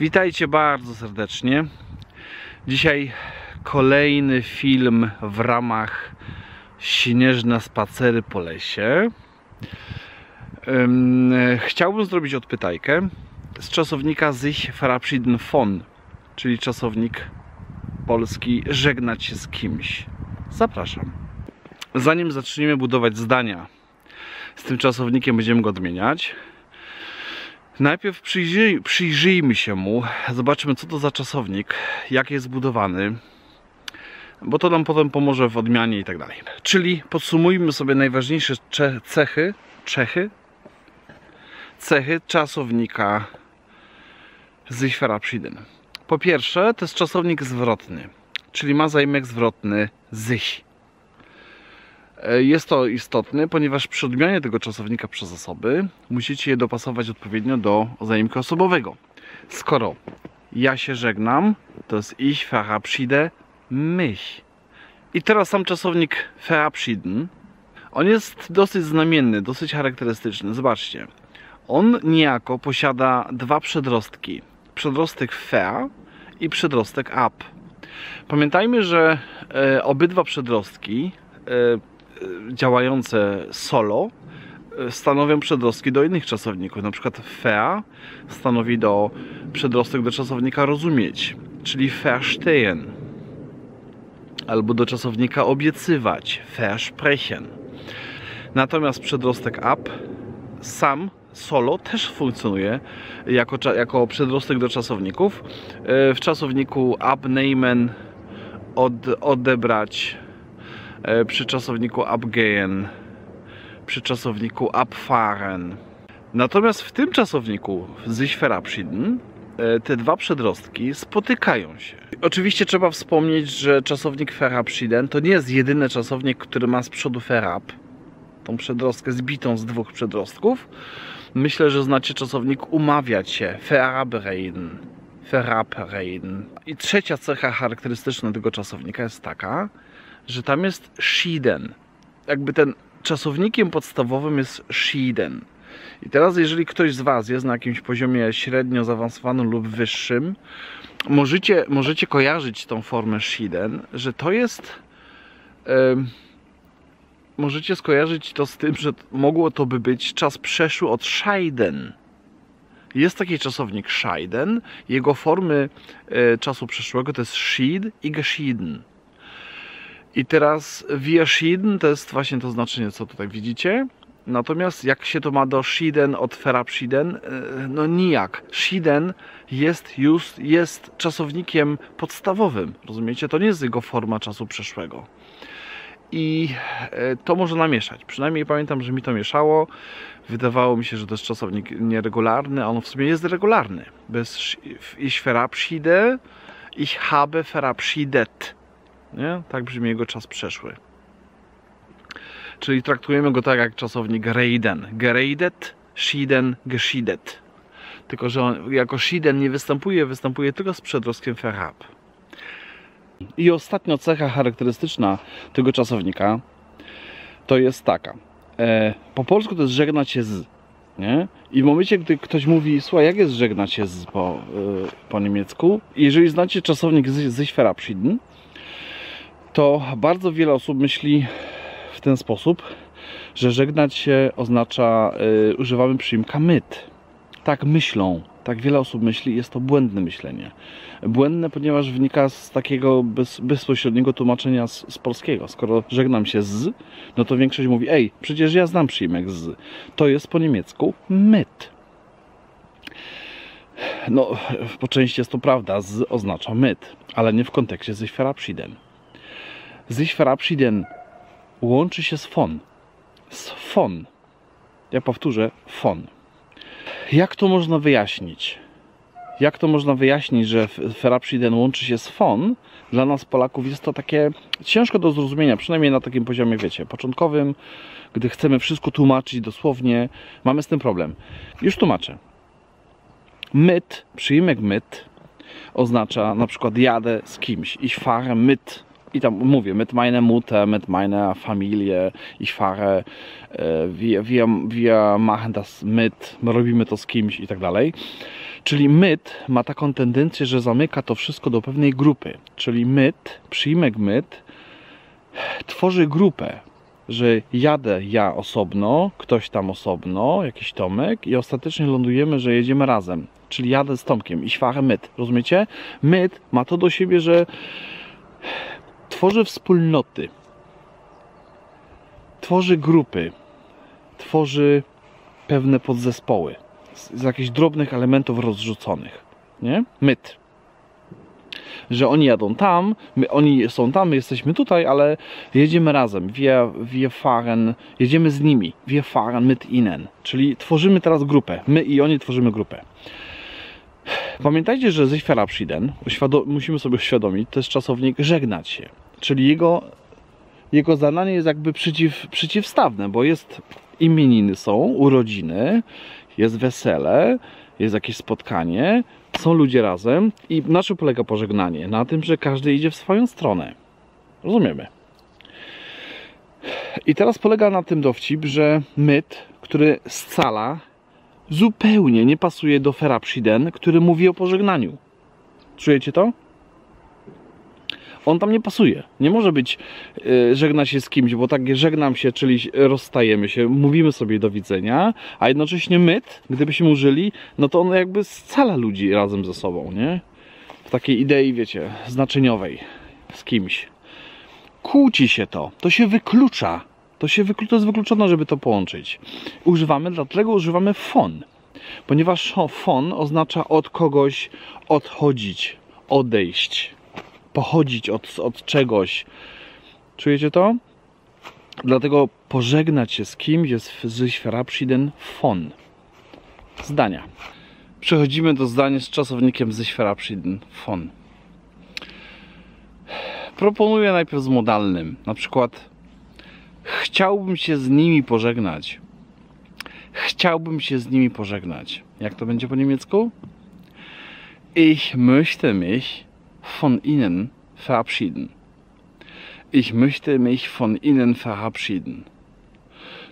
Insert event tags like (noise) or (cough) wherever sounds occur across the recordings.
Witajcie bardzo serdecznie. Dzisiaj kolejny film w ramach Śnieżne spacery po lesie. Ym, Chciałbym zrobić odpytajkę z czasownika sich verabschieden von, czyli czasownik polski żegnać się z kimś. Zapraszam. Zanim zaczniemy budować zdania z tym czasownikiem, będziemy go odmieniać. Najpierw przyjrzyj, przyjrzyjmy się mu, zobaczmy co to za czasownik, jak jest zbudowany, bo to nam potem pomoże w odmianie i tak dalej. Czyli podsumujmy sobie najważniejsze cechy, Czechy, cechy czasownika sich verabschieden. Po pierwsze, to jest czasownik zwrotny, czyli ma zaimek zwrotny sich. E, Jest to istotne, ponieważ przy odmianie tego czasownika przez osoby musicie je dopasować odpowiednio do zaimka osobowego. Skoro ja się żegnam, to jest ich verabschiede mich. I teraz sam czasownik verabschieden, on jest dosyć znamienny, dosyć charakterystyczny. Zobaczcie, on niejako posiada dwa przedrostki. Przedrostek ver i przedrostek ab. Pamiętajmy, że e, obydwa przedrostki e, działające solo e, stanowią przedrostki do innych czasowników. Na przykład ver stanowi do przedrostek do czasownika rozumieć, czyli verstehen. Albo do czasownika obiecywać, versprechen. Natomiast przedrostek ab sam solo też funkcjonuje jako, jako przedrostek do czasowników. E, W czasowniku abnehmen od, odebrać, przy czasowniku abgehen, przy czasowniku abfahren. Natomiast w tym czasowniku sich verabschieden e, te dwa przedrostki spotykają się. Oczywiście trzeba wspomnieć, że czasownik verabschieden to nie jest jedyny czasownik, który ma z przodu verab, tą przedrostkę zbitą z dwóch przedrostków. Myślę, że znacie czasownik umawiać się, verabreden, verabreden. I trzecia cecha charakterystyczna tego czasownika jest taka, że tam jest schieden. Jakby ten czasownikiem podstawowym jest schieden. I teraz, jeżeli ktoś z Was jest na jakimś poziomie średnio zaawansowanym lub wyższym, możecie, możecie kojarzyć tą formę schieden, że to jest. em, możecie skojarzyć to z tym, że mogło to by być czas przeszły od scheiden. Jest taki czasownik scheiden. Jego formy e, czasu przeszłego to jest schied i geschieden. I teraz wir schieden to jest właśnie to znaczenie, co tutaj widzicie. Natomiast jak się to ma do schieden od verabschieden? E, No nijak. Schieden jest już jest czasownikiem podstawowym. Rozumiecie? To nie jest jego forma czasu przeszłego i e, to może namieszać. Przynajmniej pamiętam, że mi to mieszało. Wydawało mi się, że to jest czasownik nieregularny, a on w sumie jest regularny. Bez ich verabschiede, ich habe verabschiedet. Nie? Tak brzmi jego czas przeszły. Czyli traktujemy go tak jak czasownik reiden. Gereidet, schieden, geschiedet. Tylko, że on jako schieden nie występuje, występuje tylko z przedrostkiem verab. I ostatnia cecha charakterystyczna tego czasownika to jest taka. E, po polsku to jest żegnać się z. Nie? I w momencie, gdy ktoś mówi, słuchaj, jak jest żegnać się z po, e, po niemiecku, jeżeli znacie czasownik z- verabschieden, to bardzo wiele osób myśli w ten sposób, że żegnać się oznacza, e, używamy przyimka myt. Tak myślą, tak wiele osób myśli, jest to błędne myślenie. Błędne, ponieważ wynika z takiego bez, bezpośredniego tłumaczenia z, z polskiego. Skoro żegnam się z, no to większość mówi, ej, przecież ja znam przyjmek z. To jest po niemiecku myt. No, po części jest to prawda, z oznacza myt, ale nie w kontekście sich verabschieden. Sich verabschieden łączy się z von. Z von. Ja powtórzę, von. Jak to można wyjaśnić? Jak to można wyjaśnić, że Verabschieden łączy się z von? Dla nas Polaków jest to takie ciężko do zrozumienia, przynajmniej na takim poziomie, wiecie, początkowym, gdy chcemy wszystko tłumaczyć dosłownie, mamy z tym problem. Już tłumaczę. Myt, przyjmek myt oznacza na przykład jadę z kimś. Ich fahre mit I tam mówię, mit meine Mutter, mit meiner Familie, ich fahre, e, wir, wir, wir machen das mit, my robimy to z kimś i tak dalej. Czyli myt ma taką tendencję, że zamyka to wszystko do pewnej grupy. Czyli myt, przyjmek myt tworzy grupę, że jadę ja osobno, ktoś tam osobno, jakiś Tomek i ostatecznie lądujemy, że jedziemy razem. Czyli jadę z Tomkiem i świarę myt. Rozumiecie? Myt ma to do siebie, że tworzy wspólnoty, tworzy grupy, tworzy pewne podzespoły z, z jakichś drobnych elementów rozrzuconych. Nie? Myt. Że oni jadą tam, my, oni są tam, my jesteśmy tutaj, ale jedziemy razem. Wir, wir fahren, jedziemy z nimi. Wir fahren mit ihnen. Czyli tworzymy teraz grupę. My i oni tworzymy grupę. Pamiętajcie, że ze Verabschieden musimy sobie uświadomić, to jest czasownik żegnać się. Czyli jego, jego zadanie jest jakby przeciw, przeciwstawne, bo jest imieniny są, urodziny, jest wesele, jest jakieś spotkanie, są ludzie razem i na czym polega pożegnanie? Na tym, że każdy idzie w swoją stronę. Rozumiemy. I teraz polega na tym dowcip, że myt, który scala, zupełnie nie pasuje do Ferapsiden, który mówi o pożegnaniu. Czujecie to? On tam nie pasuje. Nie może być yy, żegna się z kimś, bo tak żegnam się, czyli rozstajemy się, mówimy sobie do widzenia, a jednocześnie myt, gdybyśmy użyli, no to on jakby scala ludzi razem ze sobą, nie? W takiej idei, wiecie, znaczeniowej z kimś. Kłóci się to, to się wyklucza. To, się wyklu to jest wykluczone, żeby to połączyć. Używamy, dlatego używamy fon. Ponieważ fon oznacza od kogoś odchodzić, odejść pochodzić od, od czegoś. Czujecie to? Dlatego pożegnać się z kimś jest sich verabschieden von. Zdania. Przechodzimy do zdania z czasownikiem sich verabschieden von. Proponuję najpierw z modalnym. Na przykład chciałbym się z nimi pożegnać. Chciałbym się z nimi pożegnać. Jak to będzie po niemiecku? Ich möchte mich von Ihnen verabschieden. Ich möchte mich von Ihnen verabschieden.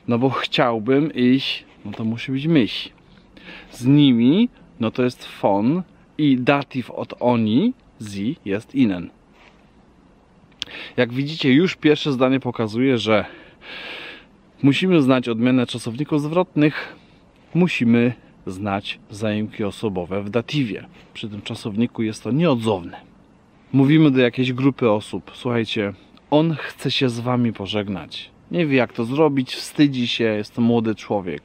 No bo chciałbym ich, no to musi być mich. Z nimi, no to jest von i datyw od oni, sie jest ihnen. Jak widzicie, już pierwsze zdanie pokazuje, że musimy znać odmianę czasowników zwrotnych, musimy znać zajęki osobowe w datywie. Przy tym czasowniku jest to nieodzowne mówimy do jakiejś grupy osób, słuchajcie, on chce się z wami pożegnać. Nie wie jak to zrobić, wstydzi się, jest to młody człowiek.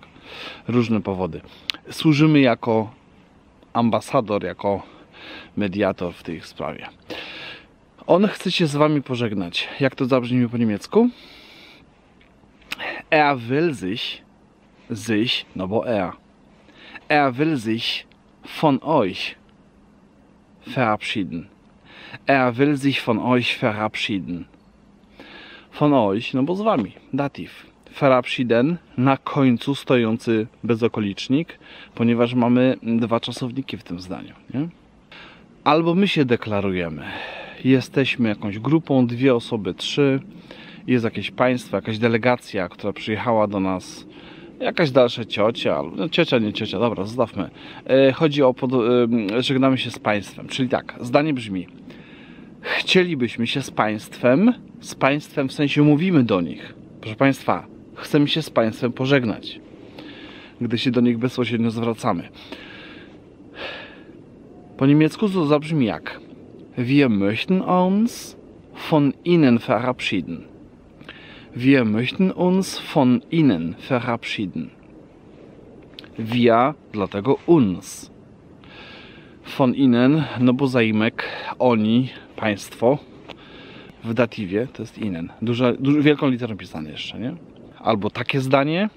Różne powody. Służymy jako ambasador, jako mediator w tej sprawie. On chce się z wami pożegnać. Jak to zabrzmi po niemiecku? Er will sich, sich, no bo er. Er will sich von euch verabschieden. Er will sich von euch verabschieden. Von euch, no bo z wami. Dativ. Verabschieden na końcu stojący bezokolicznik, ponieważ mamy dwa czasowniki w tym zdaniu. Nie? Albo my się deklarujemy. Jesteśmy jakąś grupą, dwie osoby, trzy. Jest jakieś państwo, jakaś delegacja, która przyjechała do nas jakaś dalsza ciocia, no ciocia, nie ciocia, dobra, zostawmy. E, chodzi o, pod, e, żegnamy się z państwem, czyli tak, zdanie brzmi, chcielibyśmy się z Państwem, z Państwem w sensie mówimy do nich. Proszę Państwa, chcemy się z Państwem pożegnać, gdy się do nich bezpośrednio zwracamy. Po niemiecku to zabrzmi jak Wir möchten uns von Ihnen verabschieden. Wir möchten uns von Ihnen verabschieden. Wir, dlatego uns. Von Ihnen, no bo zaimek oni państwo w datywie to jest inen. Duża, dużo, wielką literą pisane jeszcze, nie? Albo takie zdanie,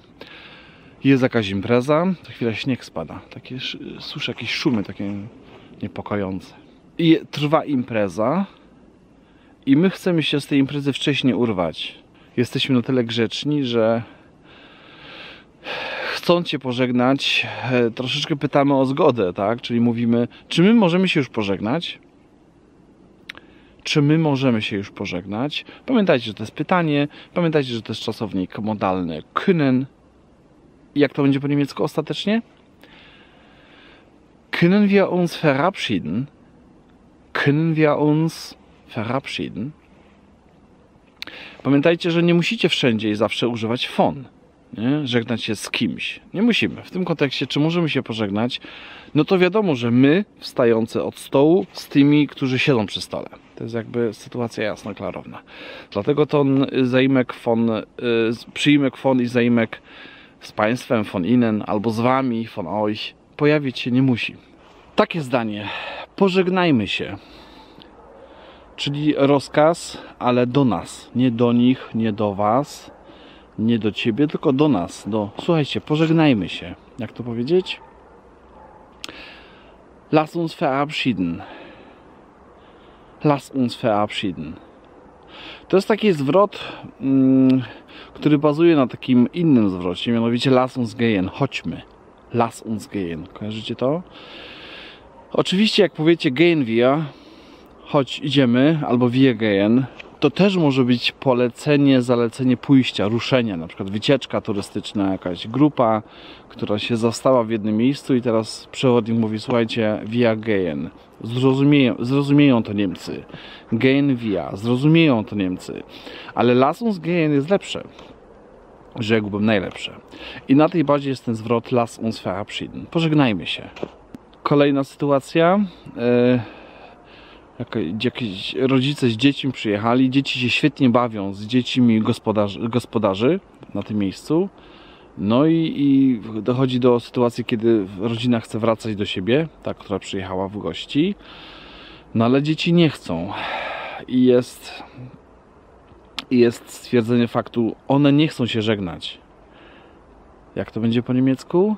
jest jakaś impreza, za chwilę śnieg spada. Takie, słyszę jakieś szumy takie niepokojące. I trwa impreza i my chcemy się z tej imprezy wcześniej urwać. Jesteśmy na tyle grzeczni, że chcąc Cię pożegnać, e, troszeczkę pytamy o zgodę, tak? Czyli mówimy, czy my możemy się już pożegnać? czy my możemy się już pożegnać. Pamiętajcie, że to jest pytanie, pamiętajcie, że to jest czasownik modalny können. Jak to będzie po niemiecku ostatecznie? Können wir uns verabschieden? Können wir uns verabschieden? Pamiętajcie, że nie musicie wszędzie i zawsze używać von. Nie? Żegnać się z kimś. Nie musimy. W tym kontekście, czy możemy się pożegnać? No to wiadomo, że my, wstający od stołu, z tymi, którzy siedzą przy stole. To jest jakby sytuacja jasna, klarowna. Dlatego ten zaimek von, y, przyjmek von i zaimek z państwem, von ihnen, albo z wami, von euch, pojawić się nie musi. Takie zdanie. Pożegnajmy się. Czyli rozkaz, ale do nas. Nie do nich, nie do was, nie do ciebie, tylko do nas. Do, słuchajcie, pożegnajmy się. Jak to powiedzieć? Lass uns verabschieden. Lass uns verabschieden. To jest taki zwrot, mm, który bazuje na takim innym zwrocie, mianowicie lass uns gehen. Chodźmy. Lass uns gehen. Kojarzycie to? Oczywiście, jak powiecie gehen wir, chodź idziemy, albo wir gehen, to też może być polecenie, zalecenie pójścia, ruszenia, na przykład wycieczka turystyczna, jakaś grupa, która się zastała w jednym miejscu i teraz przewodnik mówi, słuchajcie, via gehen. Zrozumieją, zrozumieją to Niemcy. Gehen via, zrozumieją to Niemcy. Ale lass uns gehen jest lepsze. Rzekłbym najlepsze. I na tej bazie jest ten zwrot lass uns verabschieden. Pożegnajmy się. Kolejna sytuacja. Yy jakieś rodzice z dziećmi przyjechali, dzieci się świetnie bawią z dziećmi gospodarzy, gospodarzy na tym miejscu. No i, i, dochodzi do sytuacji, kiedy rodzina chce wracać do siebie, ta, która przyjechała w gości, no ale dzieci nie chcą. I jest, jest stwierdzenie faktu, one nie chcą się żegnać. Jak to będzie po niemiecku?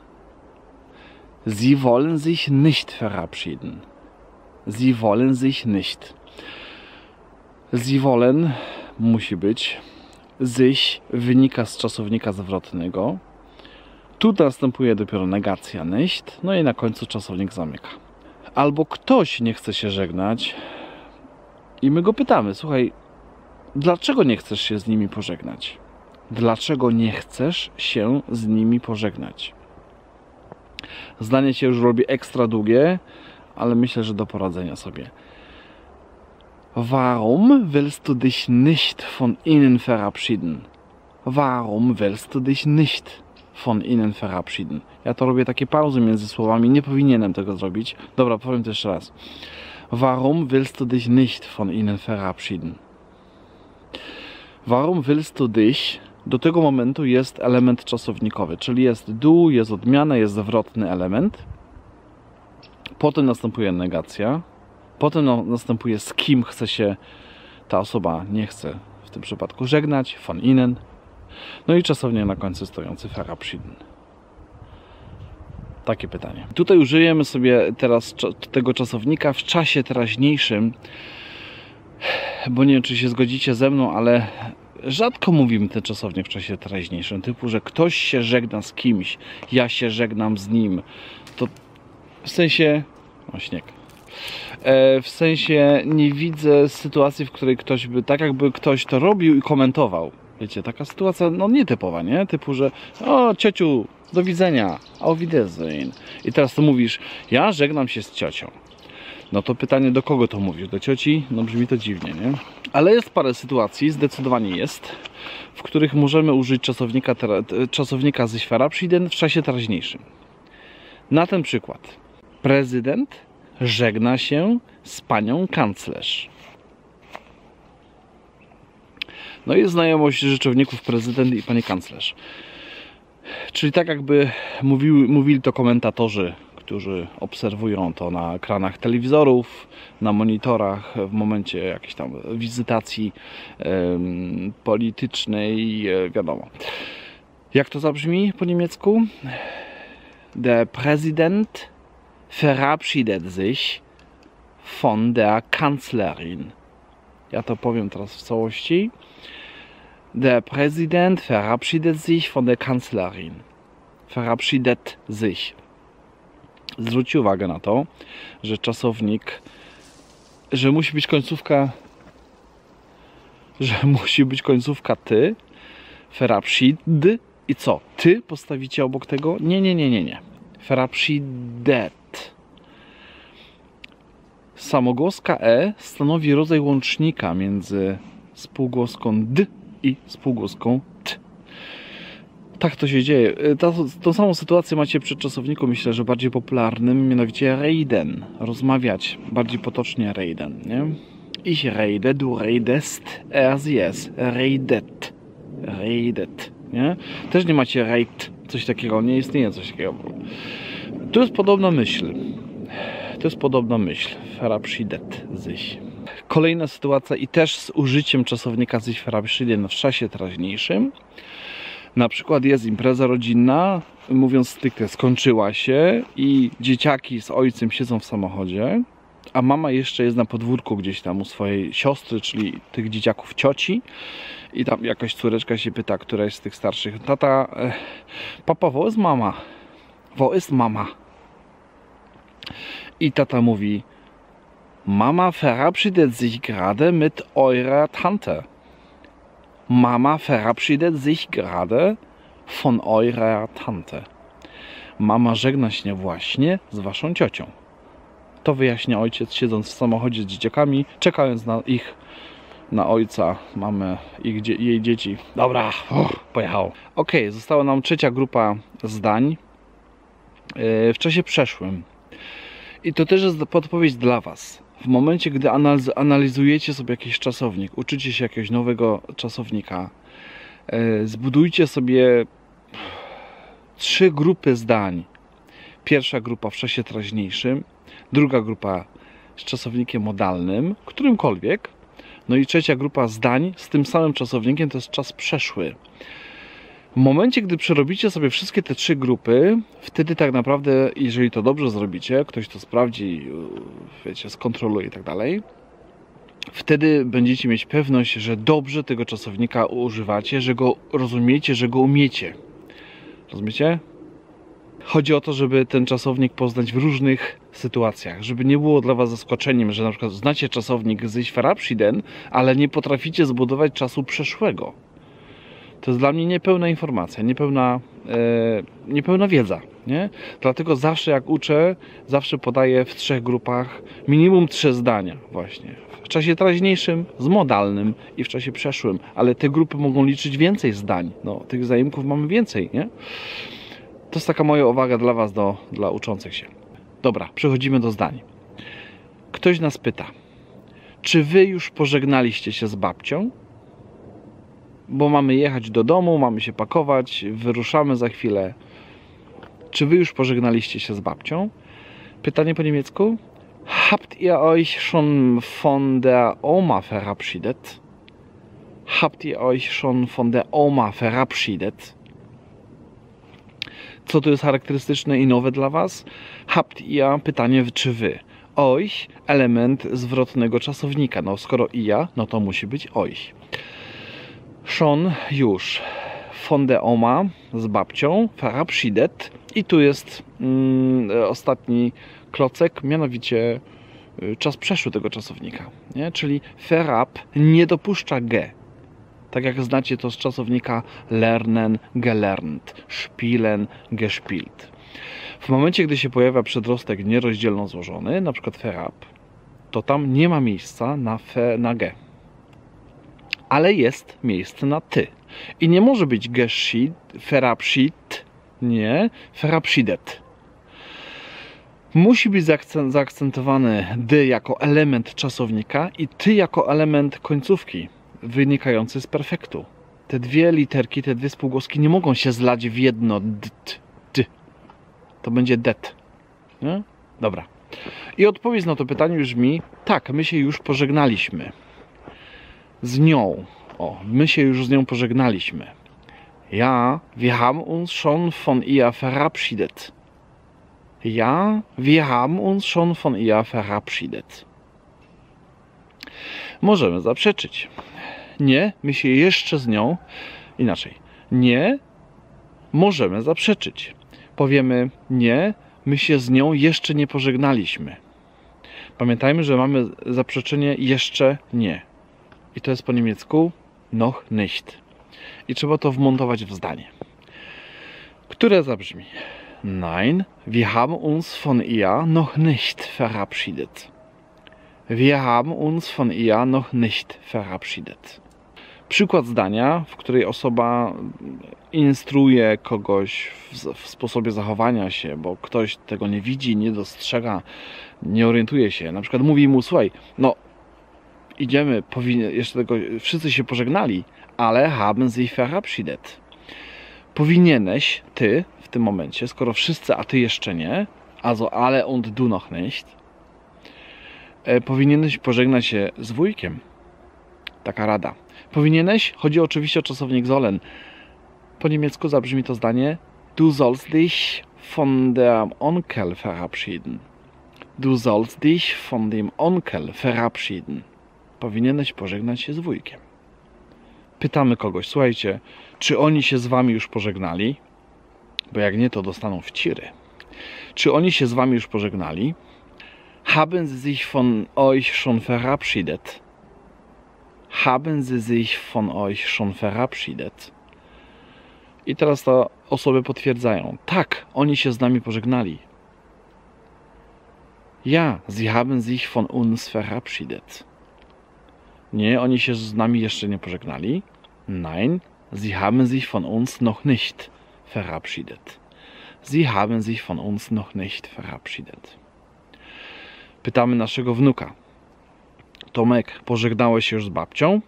Sie wollen sich nicht verabschieden. Sie wollen sich nicht. Sie wollen musi być. Sich wynika z czasownika zwrotnego. Tu następuje dopiero negacja nicht. No i na końcu czasownik zamyka. Albo ktoś nie chce się żegnać i my go pytamy, słuchaj, dlaczego nie chcesz się z nimi pożegnać? Dlaczego nie chcesz się z nimi pożegnać? Zdanie się już robi ekstra długie, ale myślę, że do poradzenia sobie. Warum willst du dich nicht von ihnen verabschieden? Warum willst du dich nicht von ihnen verabschieden? Ja to robię takie pauzy między słowami, nie powinienem tego zrobić. Dobra, powiem to jeszcze raz. Warum willst du dich nicht von ihnen verabschieden? Warum willst du dich? Do tego momentu jest element czasownikowy, czyli jest du, jest odmiana, jest zwrotny element potem następuje negacja, potem następuje z kim chce się ta osoba nie chce w tym przypadku żegnać, von ihnen, no i czasownie na końcu stojący verabschieden. Takie pytanie. Tutaj użyjemy sobie teraz tego czasownika w czasie teraźniejszym, bo nie wiem, czy się zgodzicie ze mną, ale rzadko mówimy ten czasownik w czasie teraźniejszym, typu, że ktoś się żegna z kimś, ja się żegnam z nim. To w sensie o, śnieg. E, w sensie nie widzę sytuacji, w której ktoś by, tak jakby ktoś to robił i komentował. Wiecie, taka sytuacja, no nietypowa, nie? Typu, że o, ciociu, do widzenia, au wiedersehen. I teraz to mówisz, ja żegnam się z ciocią. No to pytanie, do kogo to mówisz? Do cioci? No brzmi to dziwnie, nie? Ale jest parę sytuacji, zdecydowanie jest, w których możemy użyć czasownika, czasownika ze Schwarabschieden w czasie teraźniejszym. Na ten przykład prezydent żegna się z panią kanclerz. No i znajomość rzeczowników prezydent i pani kanclerz. Czyli tak jakby mówili, mówili to komentatorzy, którzy obserwują to na ekranach telewizorów, na monitorach w momencie jakiejś tam wizytacji politycznej, e, wiadomo. Jak to zabrzmi po niemiecku? Der Präsident verabschiedet sich von der Kanzlerin. Ja to powiem teraz w całości. Der Präsident verabschiedet sich von der Kanzlerin. Verabschiedet sich. Zwróć uwagę na to, że czasownik, że musi być końcówka że (laughs) musi być końcówka ty, ferapsid i co? Ty postawicie obok tego? Nie, nie, nie, nie, nie. Ferapsidet. Samogłoska e stanowi rodzaj łącznika między spółgłoską d i spółgłoską t. Tak to się dzieje. Ta, tą samą sytuację macie przy czasowniku, myślę, że bardziej popularnym, mianowicie reden. Rozmawiać, bardziej potocznie reden, nie? Ich rede, du redest, er sie es. Redet. Nie? Też nie macie reit, coś takiego, nie istnieje coś takiego. Tu jest podobna myśl. To jest podobna myśl. Verabschiedet sich. Kolejna sytuacja i też z użyciem czasownika sich verabschieden w czasie teraźniejszym. Na przykład jest impreza rodzinna, mówiąc stricte, skończyła się i dzieciaki z ojcem siedzą w samochodzie, a mama jeszcze jest na podwórku gdzieś tam u swojej siostry, czyli tych dzieciaków cioci i tam jakaś córeczka się pyta, która jest z tych starszych. Tata, e, papa, wo jest mama? Wo jest mama? I tata mówi, Mama verabschiedet sich gerade mit eurer Tante. Mama verabschiedet sich gerade von eurer Tante. Mama żegna się właśnie z waszą ciocią. To wyjaśnia ojciec, siedząc w samochodzie z dzieciakami, czekając na ich, na ojca, mamę, ich, jej dzieci. Dobra, uff, pojechał. Ok, została nam trzecia grupa zdań yy, w czasie przeszłym. I to też jest podpowiedź dla Was. W momencie, gdy analizujecie sobie jakiś czasownik, uczycie się jakiegoś nowego czasownika, yy, zbudujcie sobie trzy grupy zdań. Pierwsza grupa w czasie teraźniejszym, druga grupa z czasownikiem modalnym, którymkolwiek, no i trzecia grupa zdań z tym samym czasownikiem to jest czas przeszły. W momencie, gdy przerobicie sobie wszystkie te trzy grupy, wtedy tak naprawdę, jeżeli to dobrze zrobicie, ktoś to sprawdzi, wiecie, skontroluje i tak dalej, wtedy będziecie mieć pewność, że dobrze tego czasownika używacie, że go rozumiecie, że go umiecie. Rozumiecie? Chodzi o to, żeby ten czasownik poznać w różnych sytuacjach, żeby nie było dla Was zaskoczeniem, że na przykład znacie czasownik z Farabshiden, ale nie potraficie zbudować czasu przeszłego. To jest dla mnie niepełna informacja, niepełna, e, niepełna wiedza. Nie? Dlatego zawsze jak uczę, zawsze podaję w trzech grupach minimum trzy zdania właśnie. W czasie teraźniejszym z modalnym i w czasie przeszłym, ale te grupy mogą liczyć więcej zdań. No, tych zaimków mamy więcej, nie? To jest taka moja uwaga dla Was, do, dla uczących się. Dobra, przechodzimy do zdań. Ktoś nas pyta, czy Wy już pożegnaliście się z babcią? Bo mamy jechać do domu, mamy się pakować, wyruszamy za chwilę. Czy Wy już pożegnaliście się z babcią? Pytanie po niemiecku. Habt ihr euch schon von der Oma verabschiedet? Habt ihr euch schon von der Oma verabschiedet? Co tu jest charakterystyczne i nowe dla Was? Habt ihr, pytanie czy Wy. Euch, element zwrotnego czasownika. No skoro i ja, no to musi być euch. Schon, już. Von der Oma, z babcią. Verabschiedet. I tu jest mm, ostatni klocek, mianowicie y, czas przeszły tego czasownika. Nie? Czyli verab nie dopuszcza g tak jak znacie to z czasownika lernen, gelernt, spielen, gespielt. W momencie, gdy się pojawia przedrostek nierozdzielno złożony, przykład verab, to tam nie ma miejsca na fe, na ge. Ale jest miejsce na ty. I nie może być geschieht, verabschied, nie, verabschiedet. Musi być zaakcentowany dy jako element czasownika i ty jako element końcówki wynikający z perfektu. Te dwie literki, te dwie spółgłoski nie mogą się zlać w jedno d. To będzie det. Nie? Dobra. I odpowiedź na to pytanie brzmi: tak, my się już pożegnaliśmy. Z nią. O, my się już z nią pożegnaliśmy. Ja, wir haben uns schon von ihr verabschiedet. Ja, wir haben uns schon von ihr verabschiedet. Możemy zaprzeczyć. Nie, my się jeszcze z nią, inaczej, nie możemy zaprzeczyć. Powiemy nie, my się z nią jeszcze nie pożegnaliśmy. Pamiętajmy, że mamy zaprzeczenie jeszcze nie. I to jest po niemiecku noch nicht. I trzeba to wmontować w zdanie. Które zabrzmi Nein, wir haben uns von ihr noch nicht verabschiedet. Wir haben uns von ihr noch nicht verabschiedet. Przykład zdania, w której osoba instruuje kogoś w, sposobie zachowania się, bo ktoś tego nie widzi, nie dostrzega, nie orientuje się. Na przykład mówi mu, słuchaj, no idziemy, powinien, jeszcze tego, wszyscy się pożegnali, ale haben sich verabschiedet. Powinieneś, ty, w tym momencie, skoro wszyscy, a ty jeszcze nie, also ale und du noch nicht, powinieneś pożegnać się z wujkiem. Taka rada. Powinieneś, chodzi oczywiście o czasownik sollen. Po niemiecku zabrzmi to zdanie Du sollst dich von der Onkel verabschieden. Du sollst dich von dem Onkel verabschieden. Powinieneś pożegnać się z wujkiem. Pytamy kogoś, słuchajcie, czy oni się z wami już pożegnali? Bo jak nie, to dostaną w ciry. Czy oni się z wami już pożegnali? Haben sie sich von euch schon verabschiedet? Haben sie sich von euch schon verabschiedet? I teraz te osoby potwierdzają. Tak, oni się z nami pożegnali. Ja, sie haben sich von uns verabschiedet. Nie, oni się z nami jeszcze nie pożegnali. Nein, sie haben sich von uns noch nicht verabschiedet. Sie haben sich von uns noch nicht verabschiedet. Pytamy naszego wnuka. Tomek, pożegnałeś się już z babcią?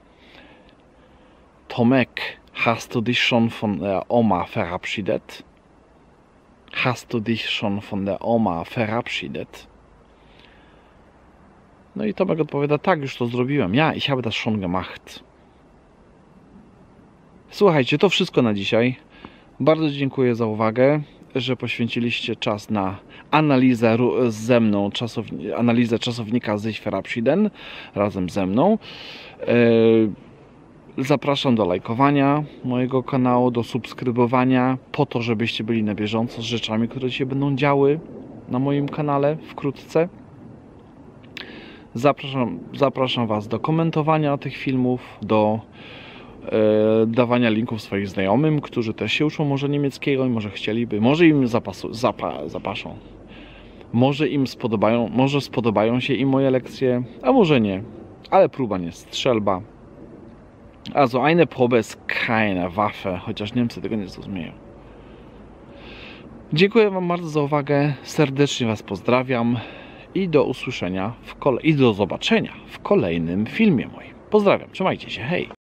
Tomek, hast du dich schon von der Oma verabschiedet? Hast du dich schon von der Oma verabschiedet? No i Tomek odpowiada, tak, już to zrobiłem. Ja, ich habe das schon gemacht. Słuchajcie, to wszystko na dzisiaj. Bardzo dziękuję za uwagę, że poświęciliście czas na analizę ze mną, czasowni- analizę czasownika Sich verabschieden razem ze mną. E, Zapraszam do lajkowania mojego kanału, do subskrybowania, po to, żebyście byli na bieżąco z rzeczami, które się będą działy na moim kanale wkrótce. Zapraszam, zapraszam Was do komentowania tych filmów, do e, dawania linków swoim znajomym, którzy też się uczą może niemieckiego i może chcieliby, może im zapasu, zapa, zapaszą. Może im spodobają, może spodobają się im moje lekcje, a może nie. Ale próba nie strzelba. Also eine Probe ist keine Waffe, chociaż Niemcy tego nie zrozumieją. Dziękuję Wam bardzo za uwagę. Serdecznie Was pozdrawiam i do usłyszenia w kole- i do zobaczenia w kolejnym filmie moim. Pozdrawiam, trzymajcie się, hej!